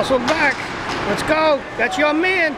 Hustle back. Let's go. That's your man.